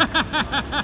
Ha ha ha ha ha!